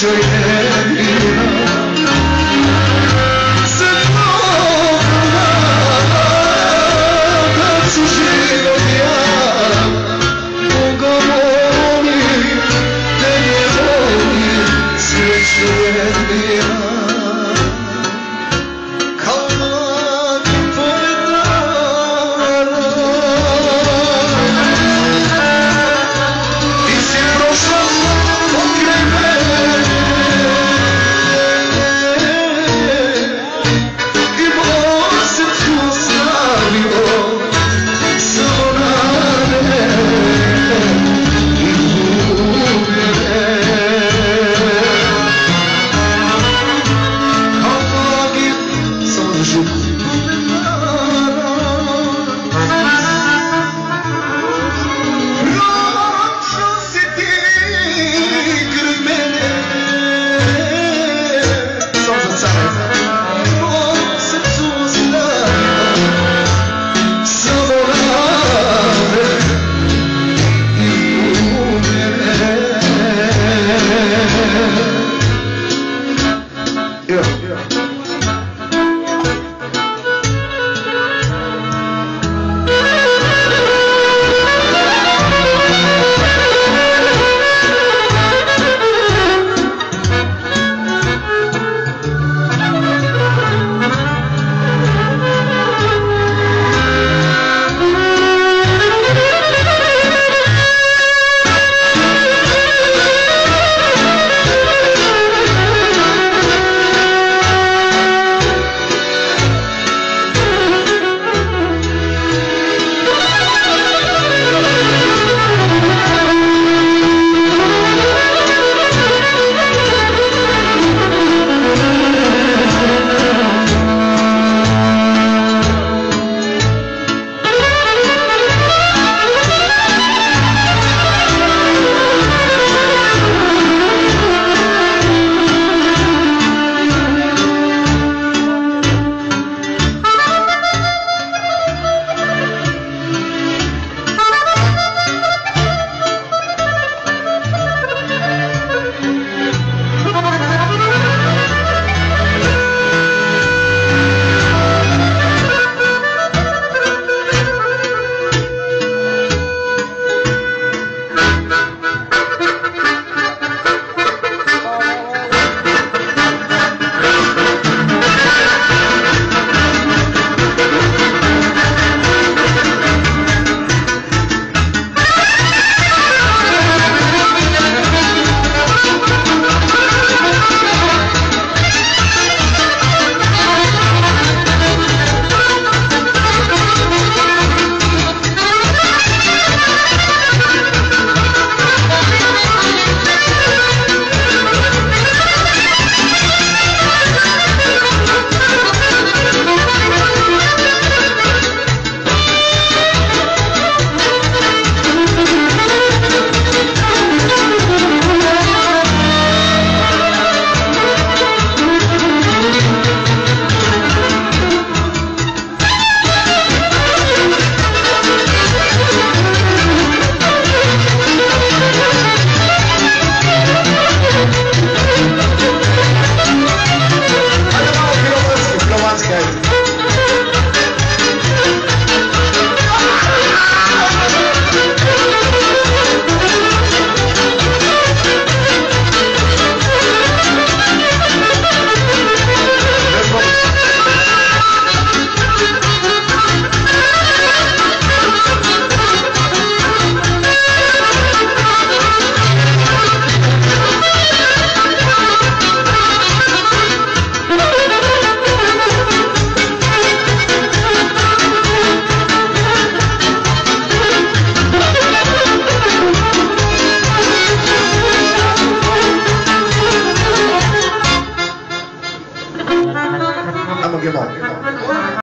soy 对对。